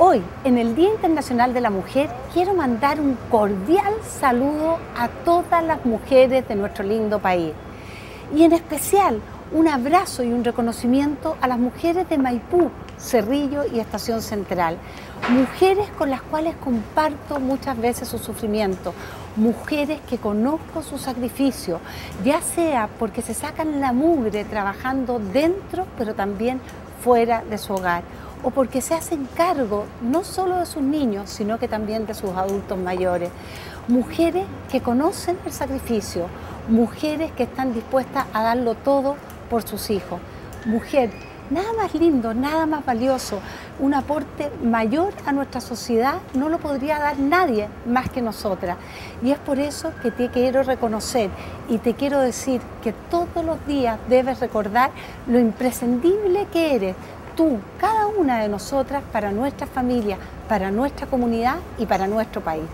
Hoy, en el Día Internacional de la Mujer, quiero mandar un cordial saludo a todas las mujeres de nuestro lindo país. Y en especial, un abrazo y un reconocimiento a las mujeres de Maipú, Cerrillo y Estación Central. Mujeres con las cuales comparto muchas veces su sufrimiento. Mujeres que conozco su sacrificio, ya sea porque se sacan la mugre trabajando dentro, pero también fuera de su hogar o porque se hacen cargo no solo de sus niños, sino que también de sus adultos mayores. Mujeres que conocen el sacrificio, mujeres que están dispuestas a darlo todo por sus hijos. Mujer, nada más lindo, nada más valioso, un aporte mayor a nuestra sociedad no lo podría dar nadie más que nosotras. Y es por eso que te quiero reconocer y te quiero decir que todos los días debes recordar lo imprescindible que eres tú, cada una de nosotras, para nuestra familia, para nuestra comunidad y para nuestro país.